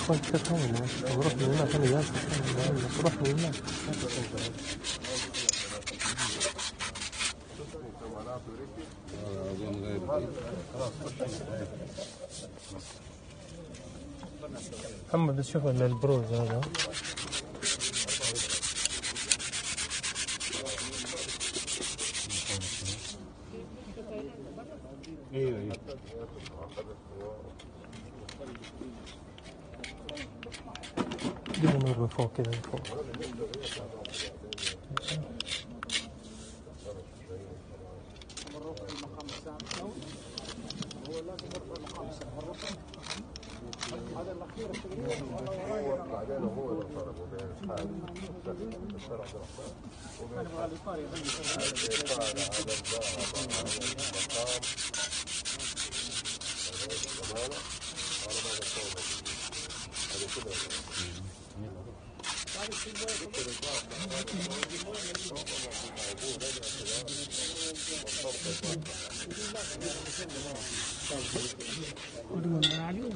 اخوان تفهموا بروح من هنا ثاني بروح من هنا محمد شوف البروز هذا. أيوه أيوه. جيبوا نور من فوق كذا من فوق. Araba, arabaya da sormak. Arası da Hadi bunlar alıyor.